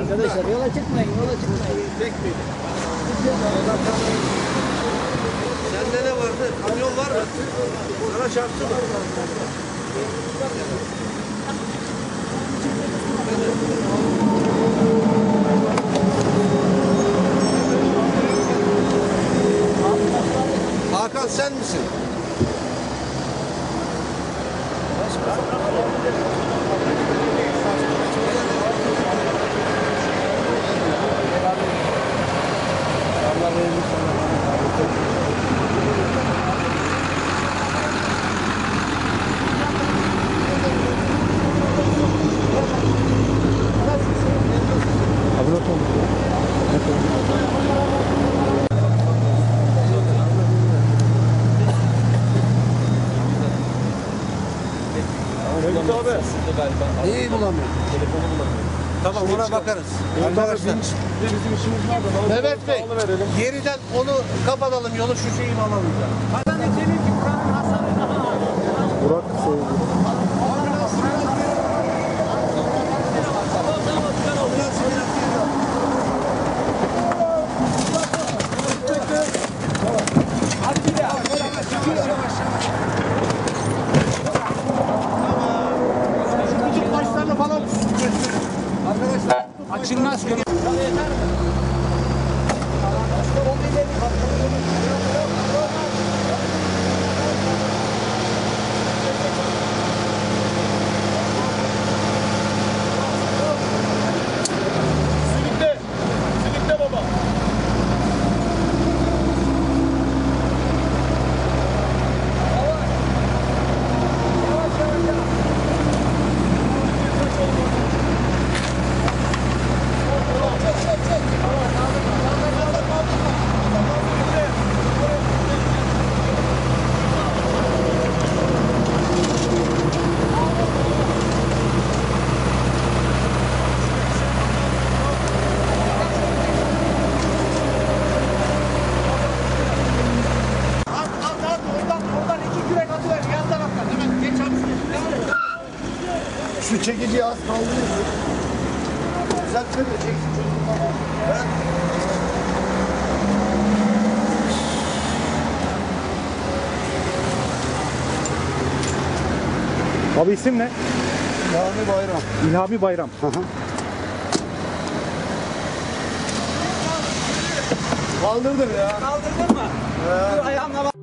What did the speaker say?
Arkadaşlar yola çıkmayın, yola çıkmayın. Sende ne vardı? Kamyon var mı? Sana çarptı mı? Hakan sen misin? Neyi bulamıyor? Telefonu bulamıyor. Tamam ona bakarız. Arkadaşlar. Bizim işimiz var da. Mehmet Bey, verelim. geriden onu kapatalım yolu şu şeyi alalım. Hasan Ekrem'in ki buranın Arkadaşlar. Açılmaz Şu çekiciyi az kaldırıyor. Düzeltme de çeksin çocuklar. Abi isim ne? Yağmur Bayram. İlhami Bayram. Kaldırdım ya. Kaldırdın mı? Dur ayağımla bak.